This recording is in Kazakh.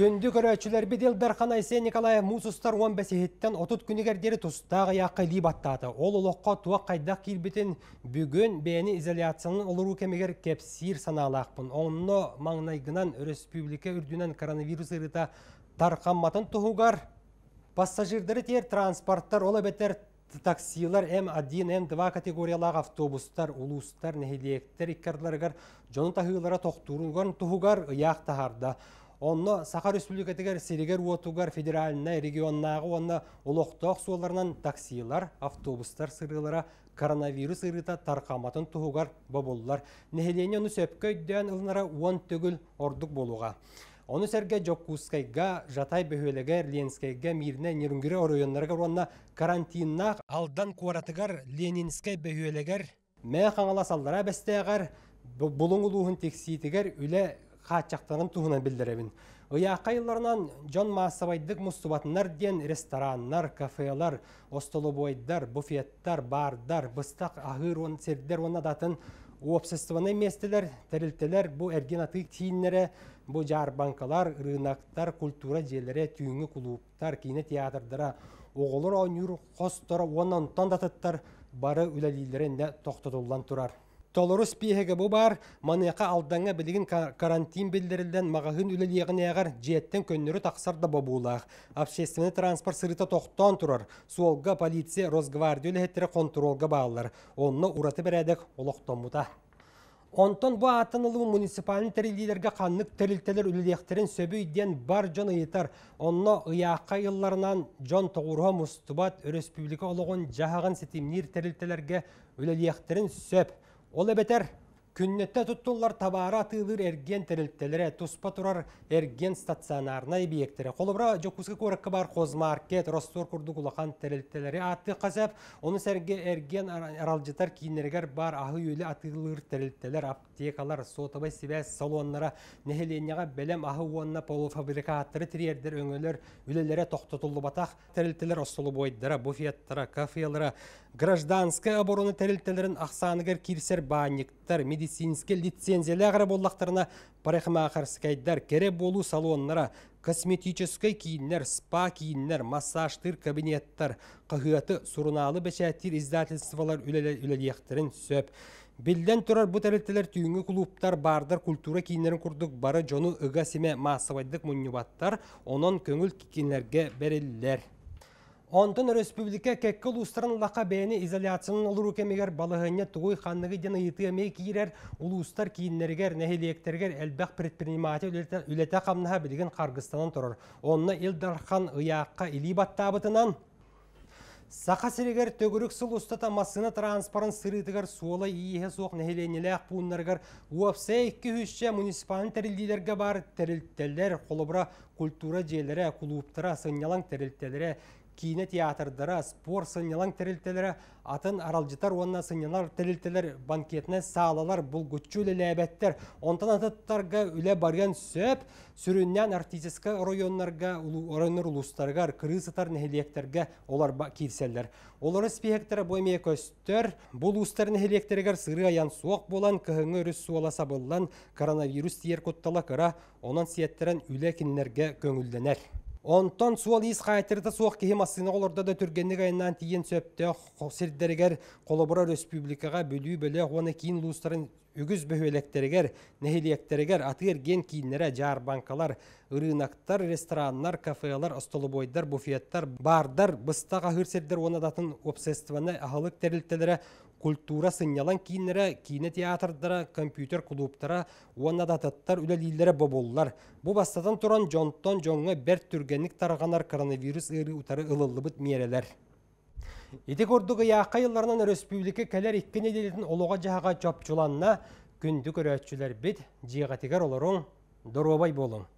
Күнді көрөчүлер бедел Дархан Айсен Николай Мусустар 15 хеттен отут күнігердері тұстағы яққа либаттады. Ол олыққа туа қайдақ келбетін бүгін бәйіні изоляцияның олыру кемегер кепсир саналақпын. Онны маңнайгынан республика үрдінен коронавирус ырыта тарқамматын тұхуғар. Пассажирдары тер транспорттар олы бетер таксилар М1, М2 категориялағы автобустар, улустар, нехилектер, иккарларығар, жоны тахылара тоқтуруган тұхуғар ұяқ. Онно Саха Республикатыгар Серегер Уотугар федеральный регионнағы онна улоқтоқ суоларынан таксилар, автобустар сырылара коронавирус ырыта тарқаматын туғугар баболлар. Нехелене оны сөпкөйден ылнара уон төгіл ордук болуға. Оны сәрге Жоккускайга, Жатай бөхөлегер, Ленскайга, Мирне, Нерүнгірі оройонларға онна карантиннақ алдан куаратыгар Ленинскай бөхөлегер, мә қаңала салдара бәстеғар, бұлың ұлуғын тексийтігер үлі қатчақтарын туһунан билдеребин. Ыяққа йылларынан Джон Массабайдык мустубатынар ден рестораннар, кафелар, остолобойдар, буфеттар, бардар, ағыр он сердер онна датын обществоны местелер, тәрілтелер, бу әрген атық тиіннері, бу жарбанкалар, рынақтар, культура желері, түйіңі клубтар, кейіне театрдара, оғылыр ойнюр, қостора, оннан тандатыттар, бары үләлейлерінде тоқтатылдан тұрар. Толорус пиһеге бу бар, маныяка алдаңа билигин карантин билдирилден магахын үлелиягын ягар жеттен көннөрү таксарда бабулах. Общественный транспорт сырыта тоқтон турар. Суолга полиция Росгвардия үлехеттері контролга баалар. Онны ураты бередек олоқтомута. Онтон бу атынылы муниципалын тәрелдерге қаннық тәрелтелер үлелиектерін сөбі үйден бар жон ыйтар. Онно ыяққа йылларынан жон тоғырға мұстубат республика олығын жағаған сетимнир тәрелтелерге үлелиектерін сөп. Ол әбетер күннетті тұттулар табара атылыр эрген тәрілттелері тұспа тұрар эрген стационарына объекттері. Қолыбыра жокуска көріккі бар қозмаркет, ростор күрді құлақан тәрілттелері атты қазап, оны сәрге эрген аралжытар кейінергер бар ағы өлі атылыр тәрілттелер, аптекалар, сотабай себәс салонлара, нехеленеға бәлем ағы уанна полуфабрикаттары тірердер өңілер, үлелері тоқтатылы батақ тәрілттелер остолы бойдара, буфеттара, кафелара, гражданская обороны тәрілттелерін ақсанығыр кирсер банниктар, медицинский лицензиялар боллақтарына парикмахерскайдар, кере болу салоннара, косметический киіннер, спа киіннер, массажтыр кабинеттар, қағыаты суруналы бәшәттер издательстволар үлелияқтырын сөп. Билден тұрар бұ тәрілтелер түйінгі клубтар бардар культура кейінлерін күрдік бары жону ыға семе массавайдық мұннюбаттар, онын көңіл кикенлерге берілер. Онтын республика кәккі ұлыстарын лақа бәйіні изоляцияның олыру кемегер балығыне туғой қанығы еті әмей кейірер ұлыстар кейінлергер, нәхелектергер әлбәқ предприниматы үлеті қамныға білген Қарғыстанан тұрыр. Онына Илдархан ұяққа илі баттабытынан Сақа сирегер төгірік сұл ұстата масына транспорын сырытығар суола иеге соқ нәхеленелі ақпуынларғар уапса екі үшші муниципалын тәрілдейлерге бар тәрілттелер, қолыбыра культура желері, клубтара, сынялан тәрілттелері, кине театрдара, спор сынялан тәрілтелері, атын аралжытар онна сынялар тәрілтелер банкетіне салалар, бұл күтчүлі ләбәттер. Онтан атыттарға үлі барған сөп, сүріннен артистика районларға, районлар улустарға, кырысытар нәхелектерге олар кирселдер. Олары спектра боймей көстер, бұл устар нәхелектергер сыры аян суық болан, көхіңі үріс суала сабылан, коронавирус тиер көттала кыра, онан сияттерін үлі кинлерге көңілденер. Онтон суол ис қайтырды суық кеге масыны оларда да түргеннік айынан тиен сөпті сирдерігер қолыбыра республикаға бөлі бөлі оны кейін лустарын үгіз бөхөлектерігер, нәхелиектерігер, атыр ген кейінлері жарбанкалар, ырынақтар, рестораннар, кафелар, остолобойдар, буфеттар, бардар, хырсердер оны датын обсестваны ағылық тәрілтелері культура сынялан кейінлері, кейіне театрдара, компьютер клубтара, оны дататтар үлелейлері боболлар. Бұ бастадан тұран жонтон жоңы бәр түргенік тарағанар коронавирус ыры утары ылылыбыт мерелер. Ити көрдігі яққа йылларынан республика кәлер иккен еделетін олуға жағаға жапчуланна күнді көрәтчілер бет жиғатигер оларың дұробай болың.